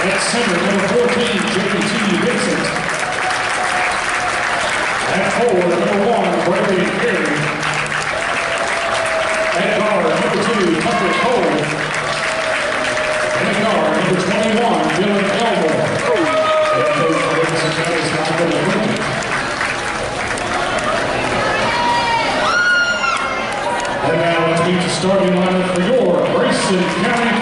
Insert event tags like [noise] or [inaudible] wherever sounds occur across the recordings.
At center, number 14, JT Vincent. At forward, number one, Brady Perry. At guard, number two, Tucker Cole. And at guard, number 21, Dylan Elmore. Head coach for Livingston County is Michael Whitman. And now let's meet the starting lineup for your Grayson County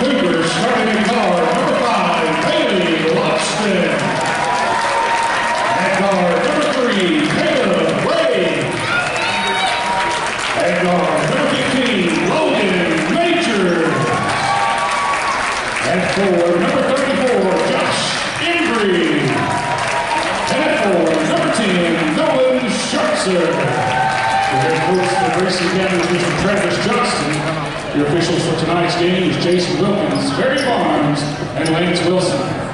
Grayson County is Mr. Travis Johnston. Your officials for tonight's game is Jason Wilkins, Barry Barnes, and Lance Wilson.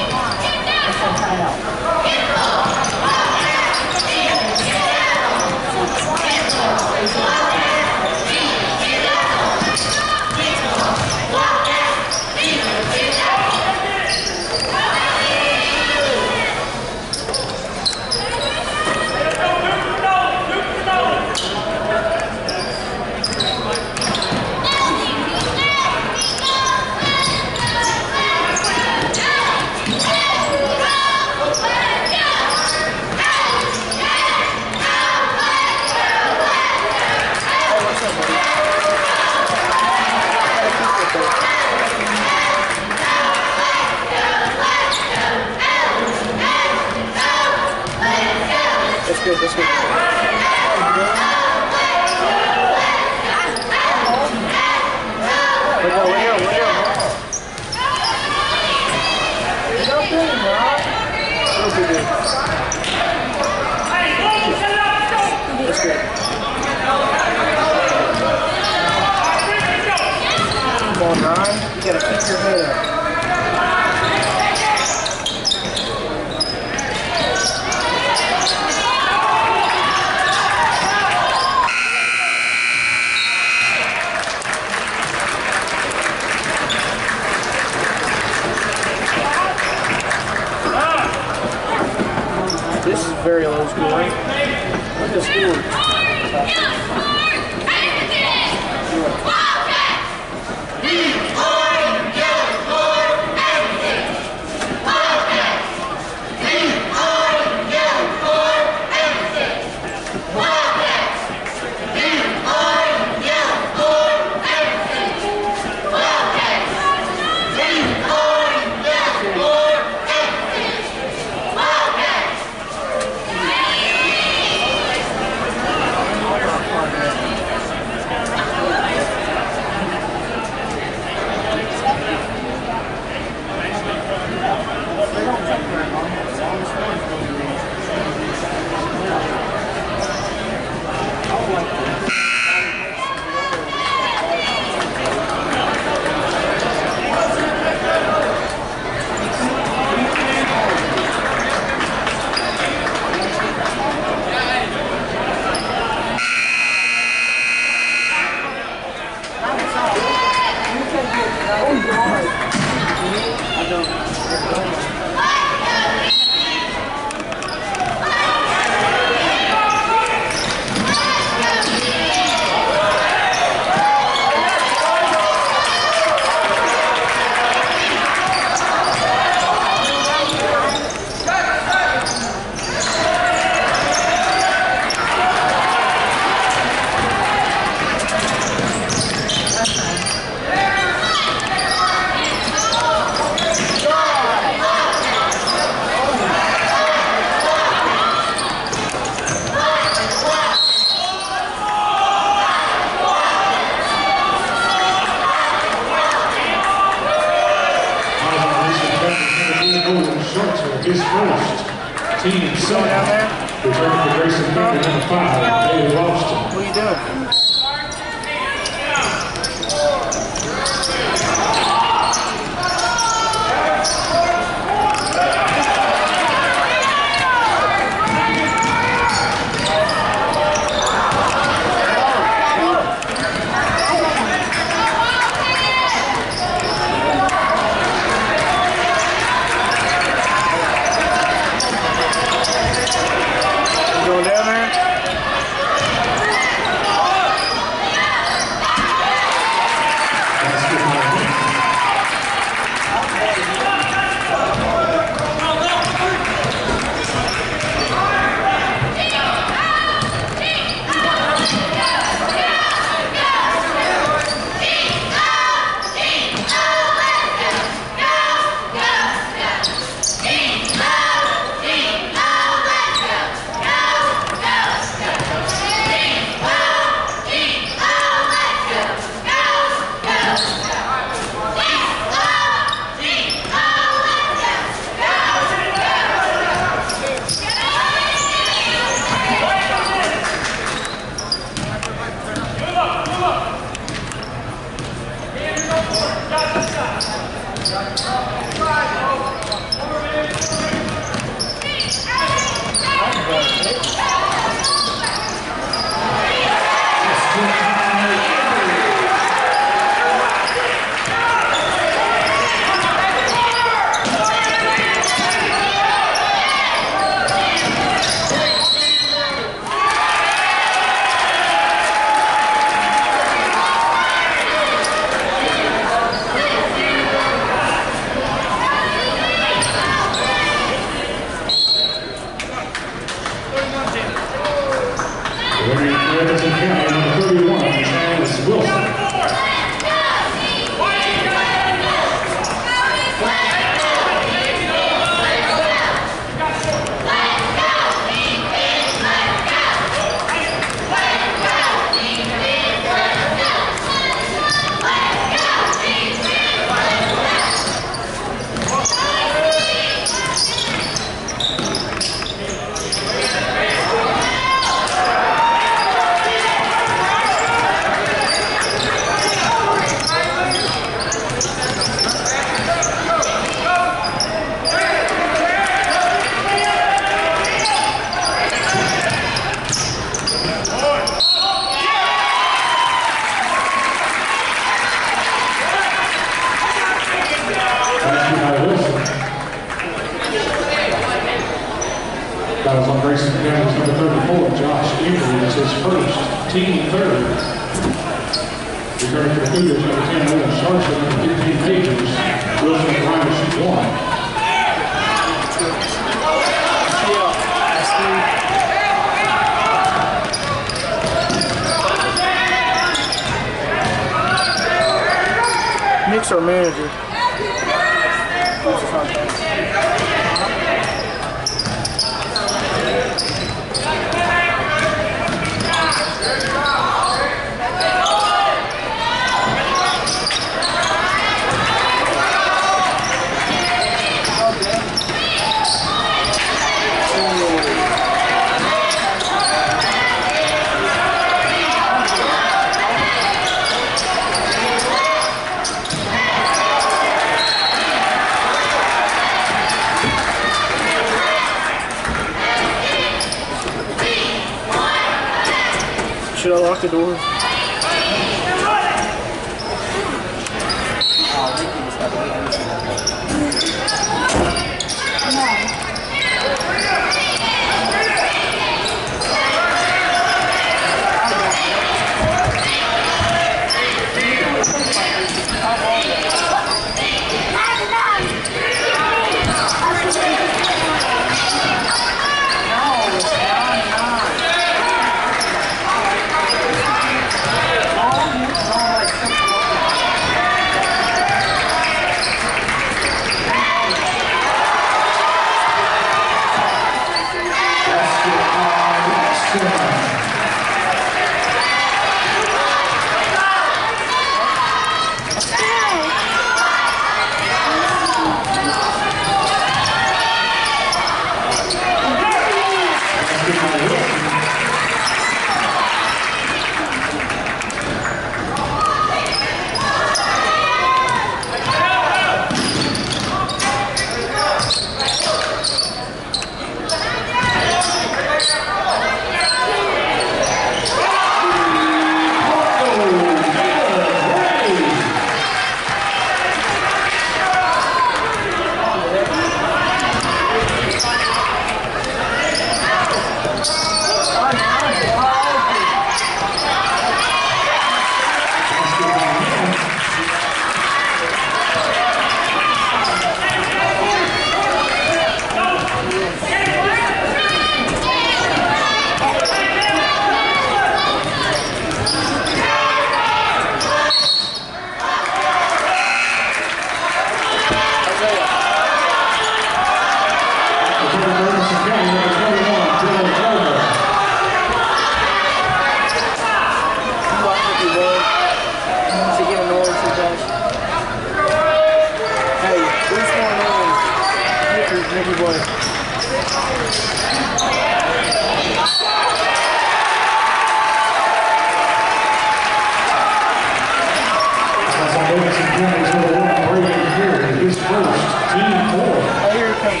Oh, here it comes,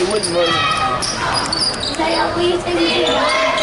it wouldn't work. They are waiting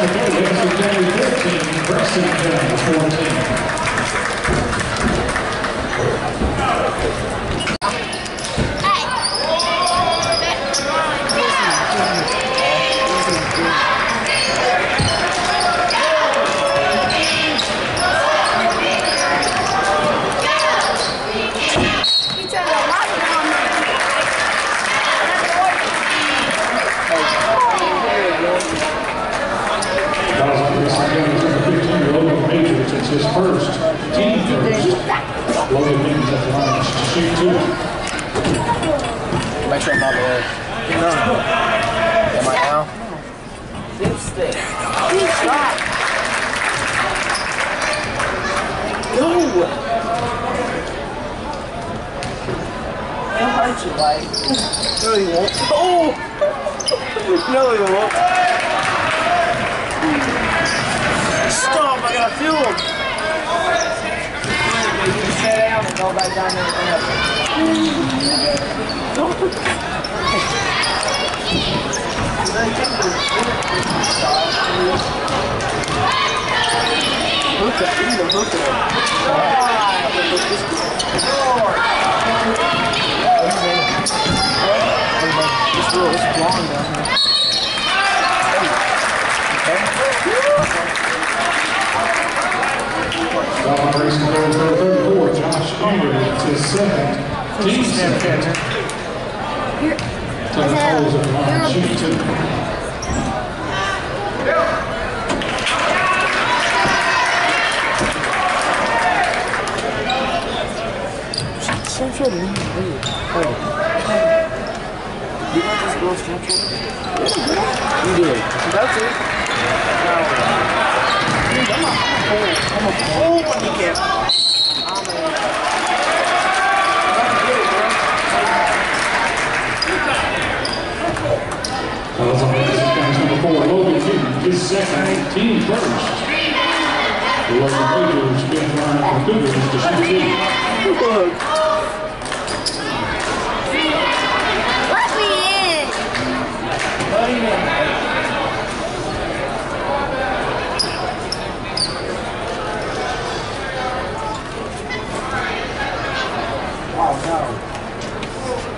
the day, it's Preston Jones for You want this girl's? You do it. That's it. Now, dude, I'm a cold. I'm a cold handicap. I'm a... I'm number four, Logan Hughes. His second team first. The Logan Cougars, big line for Cougars to shoot. Look. Oh,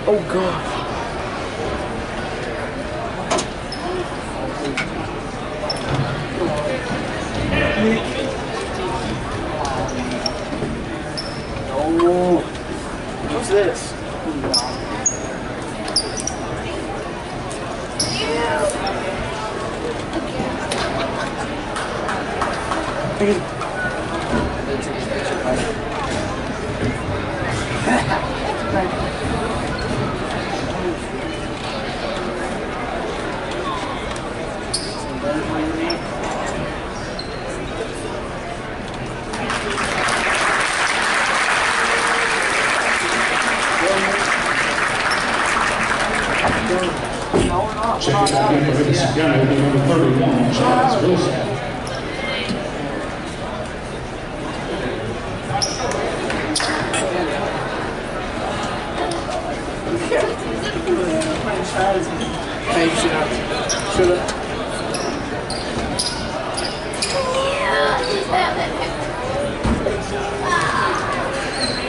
oh, God. pretty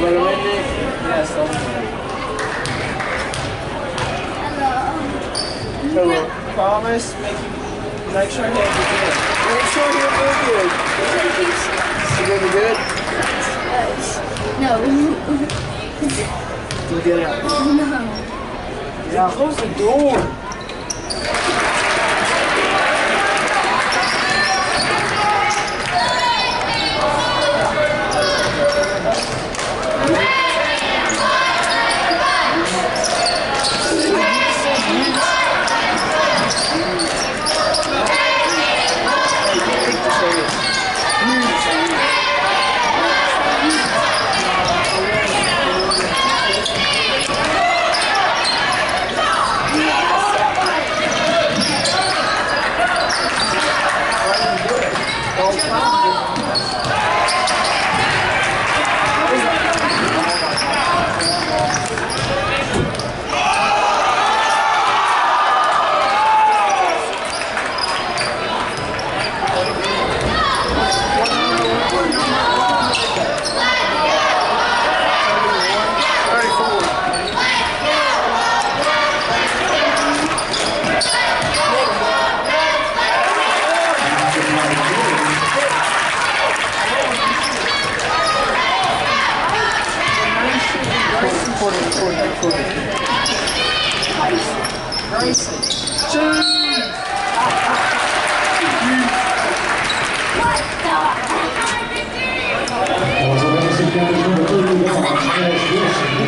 Brother I'm Hello. Hello. Promise, make, make sure he has a good. Make sure he has a good. Is he going good? No. Do get out. No. Yeah, close the door. Yeah.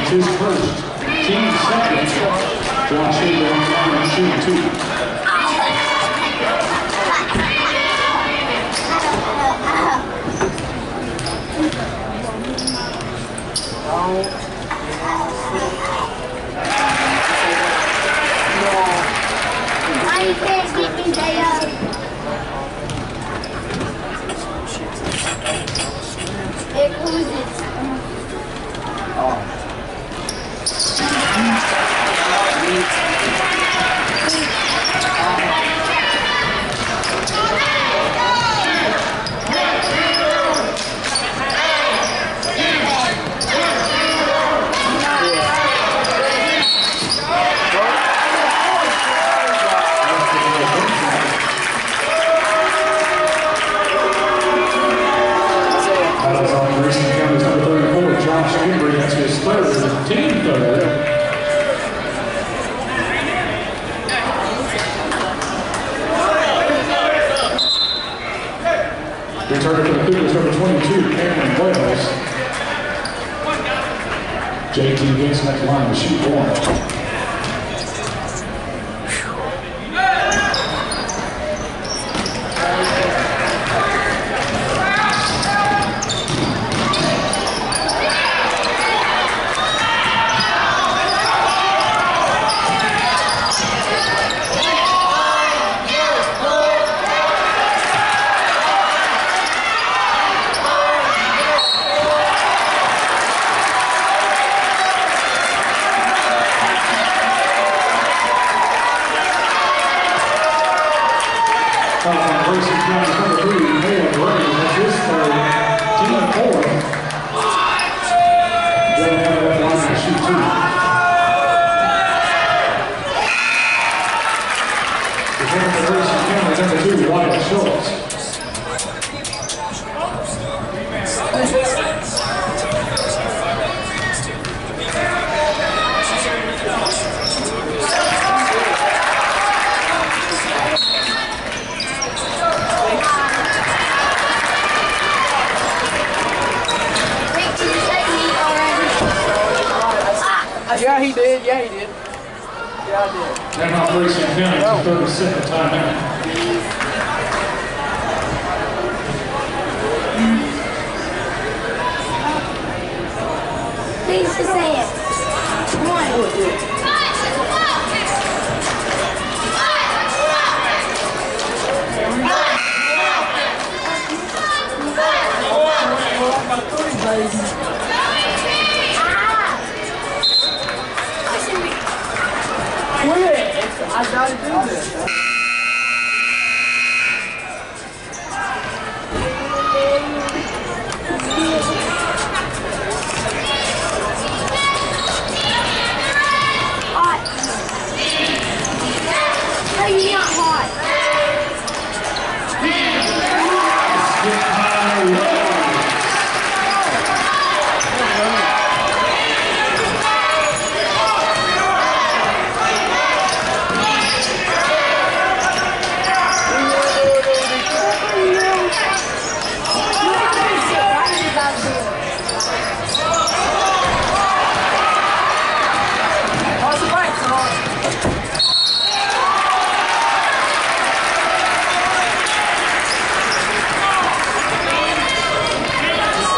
His first, team second, Josh Abraham, team two.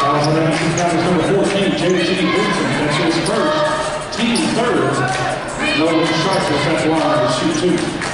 Charles Travis number 14, JT Benson, that's his first. Team third, Nolan Sharp, that's line to shoot two.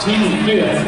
Team.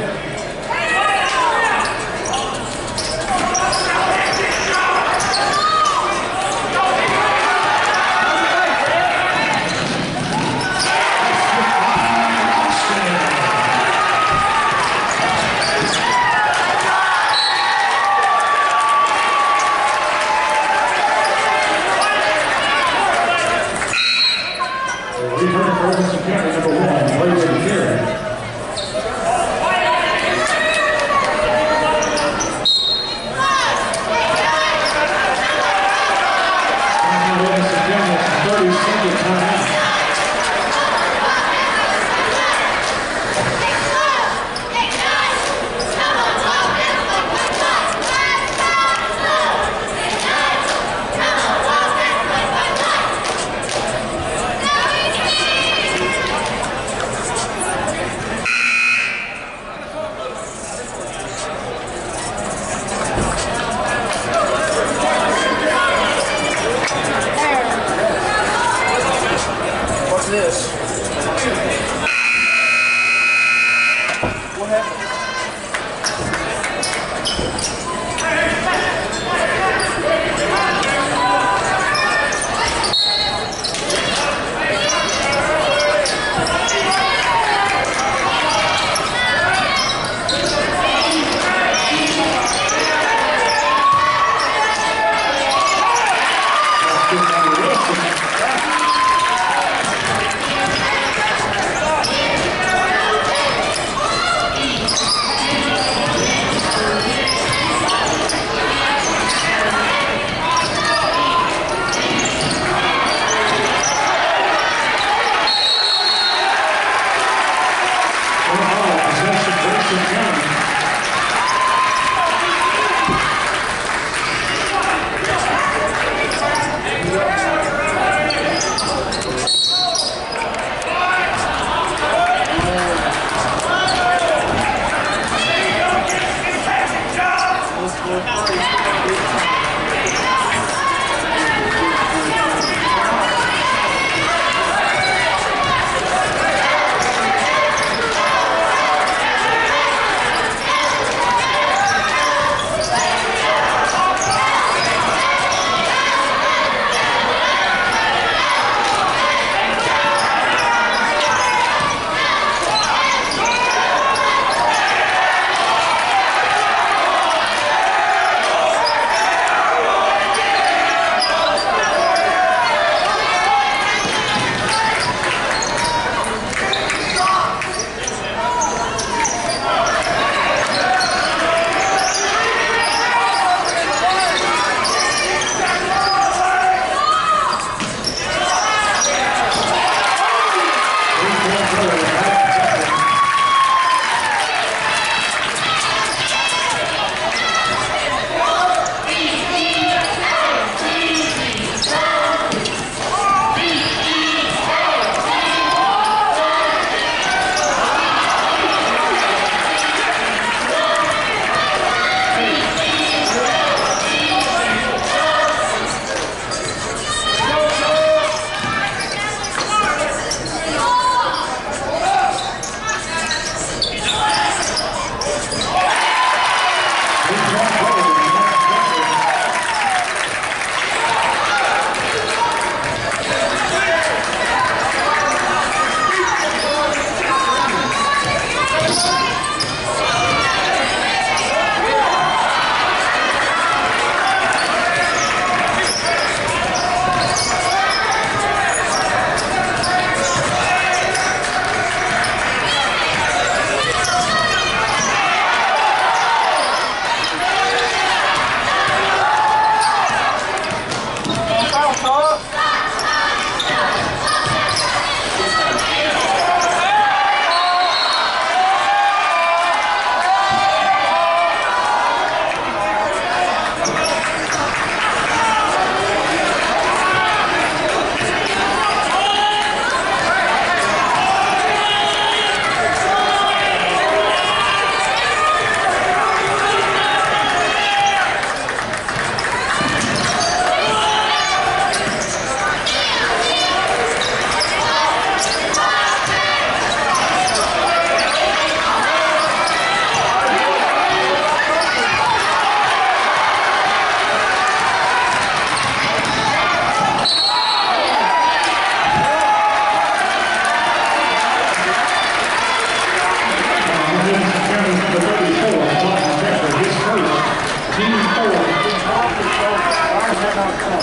Scherzer.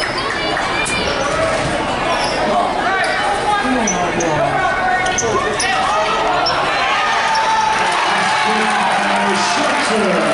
Racing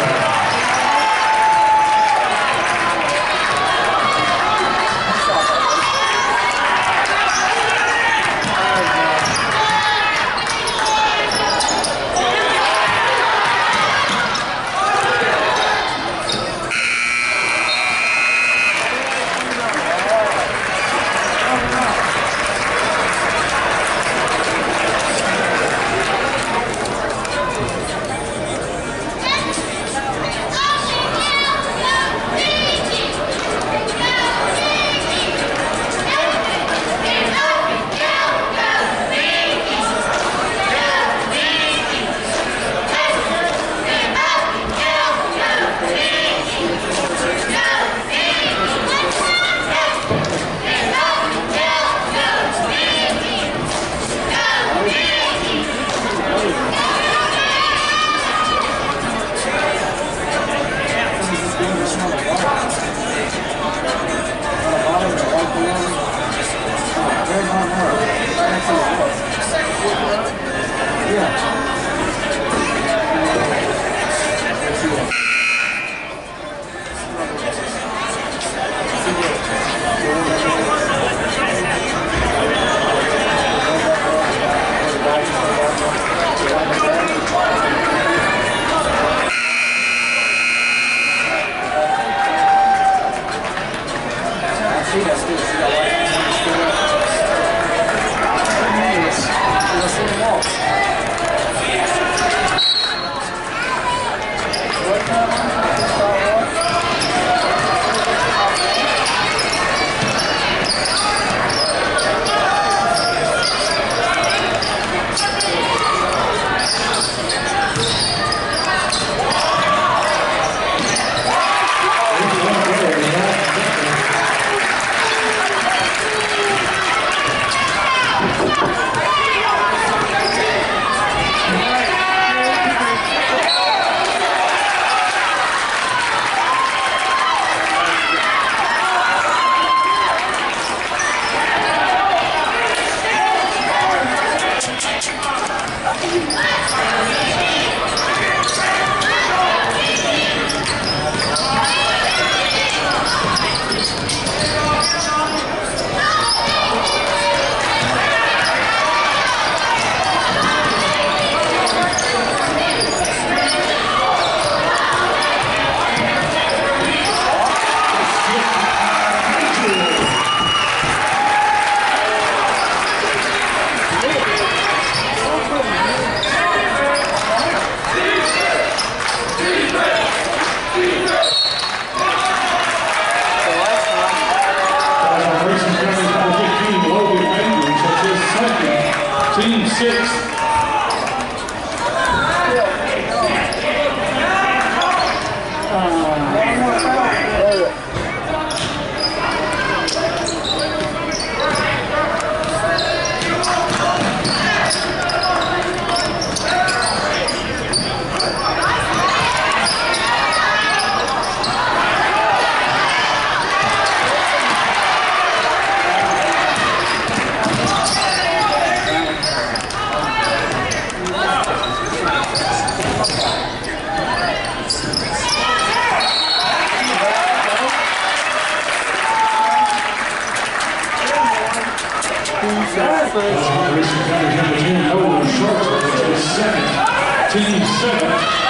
19 seconds.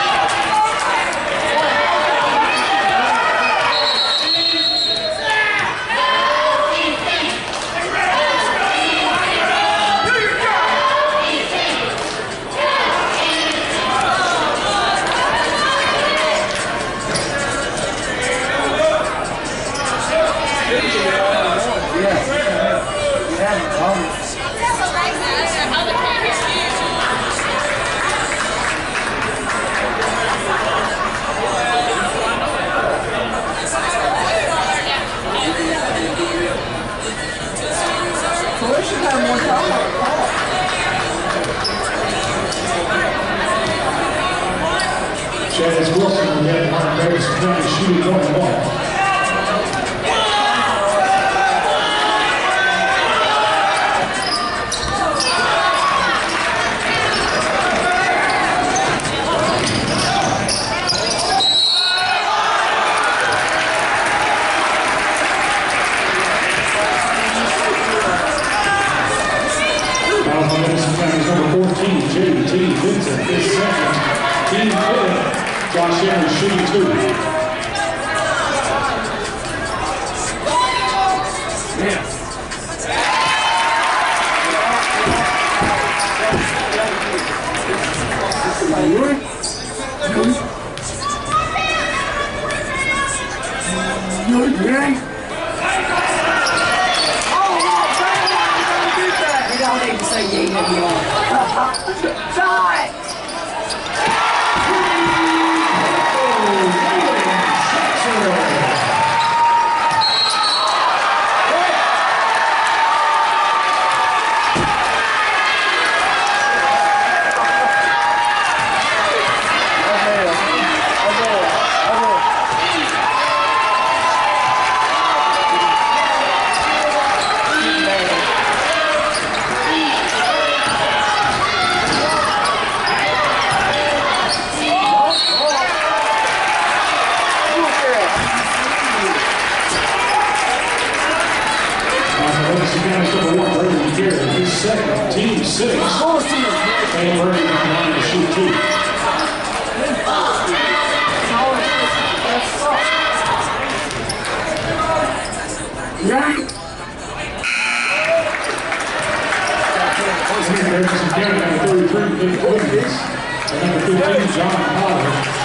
You don't need to say! Legacy [laughs] Legacy County number 33, Nick Williams. And number 15, John Pollard.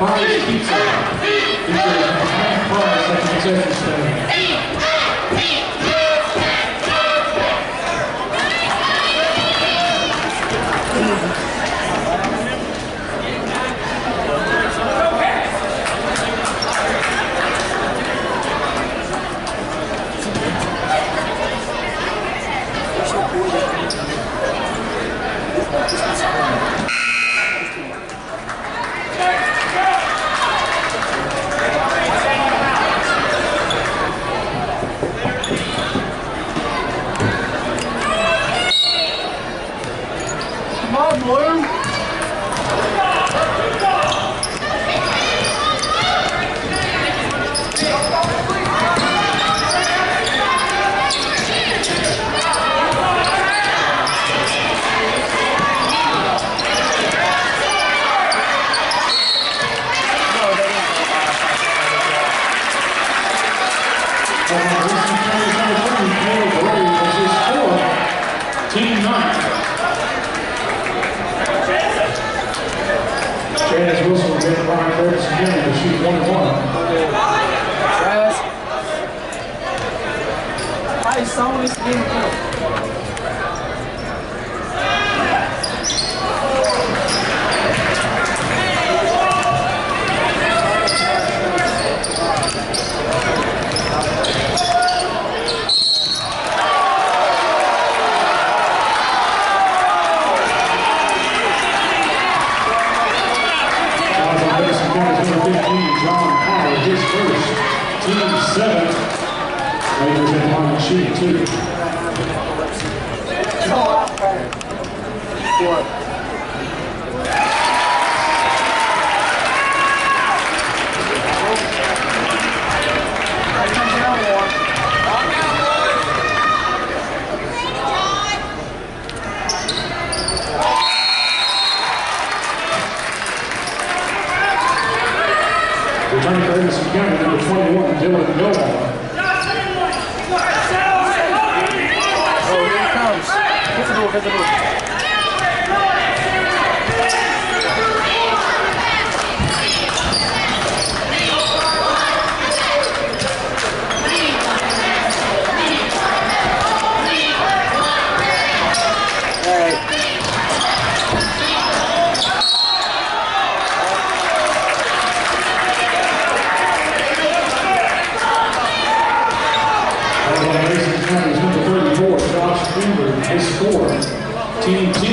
Mario's Pizza. on sheet two. Four. Johnny Davis again, number 21, Dylan Noah. visible. Team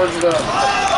Charge it up.